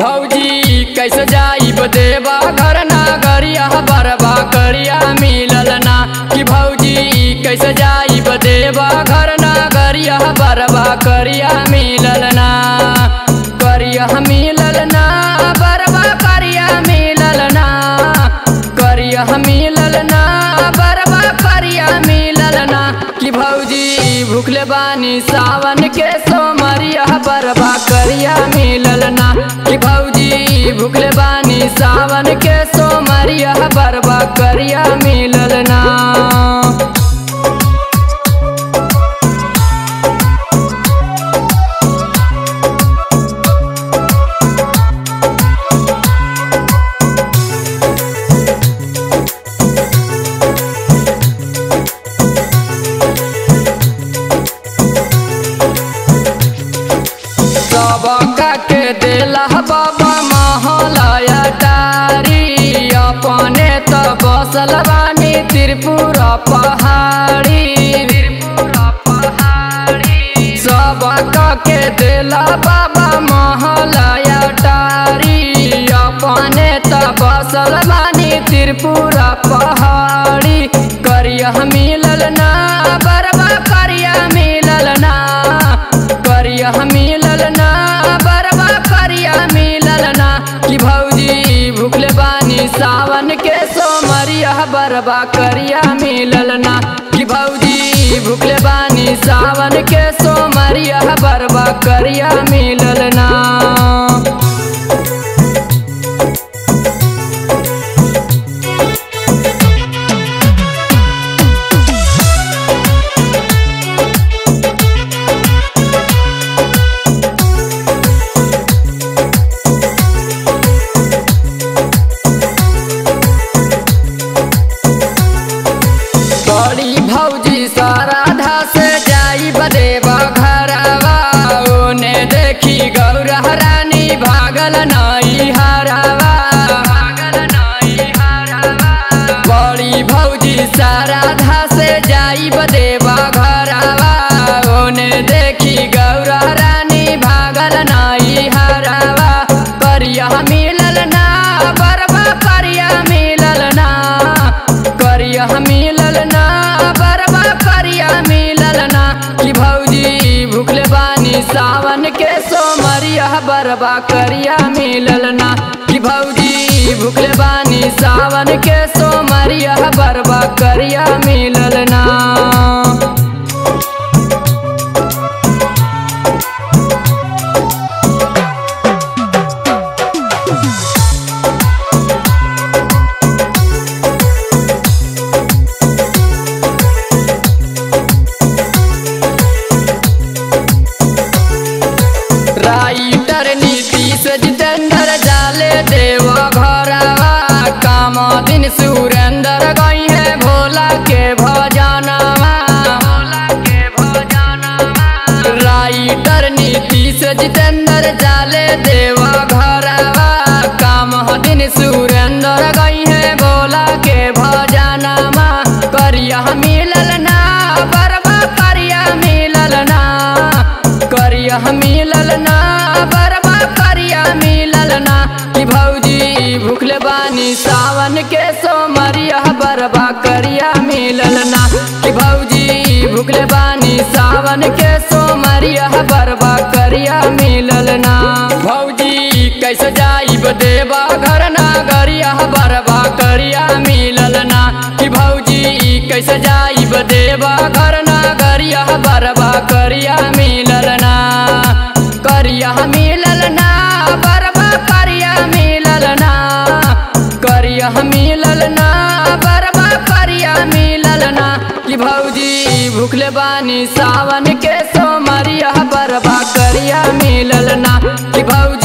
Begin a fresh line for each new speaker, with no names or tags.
भौजी कैसे जाइब देवा घर करिया मिलल ना? कि भौजी कैसे जाइब देवा घर करिया मिलल ना, करिया मिलल ना, बरबा करिया मिलल ना, करिया मिलल ना, बरबा करिया मिलल ना। कि भौजी भूखले बानी सावन के सोमरिया, बरबा करिया मिलल ना। कि भौजी भूखले बानी सावन के सोमरिया, बरबा करिया मिलल ना। बानी त्रिपुरा पहाड़ी। त्रिपुरा पहाड़ी सब के दिला बाबा महलया टारी। अपने त बसल त्रिपुरा पहाड़ी। सावन के सोमरिया बरबा करिया मिलल ना। कि भौजी, भूखले बानी, सावन के सोमरिया बरबा करिया मिलल ना। साराधा से जाई बदेवा घरवा ओने देखी गौरा रानी भागल नाई हरवा। करिया मिलल ना, बरबा करिया मिलल ना। करिया मिलल ना, बरबा करिया मिलल ना। कि भौजी भूखले बानी सावन के सोमरिया बरबा करिया मिलल ना। कि भौजी भूखले बानी सावन के सोमरिया बरबा सावन सो मरिया बरबा करिया मिलल बानी सावन के सोमरिया बरबा करिया मिलल ना। कि भौजी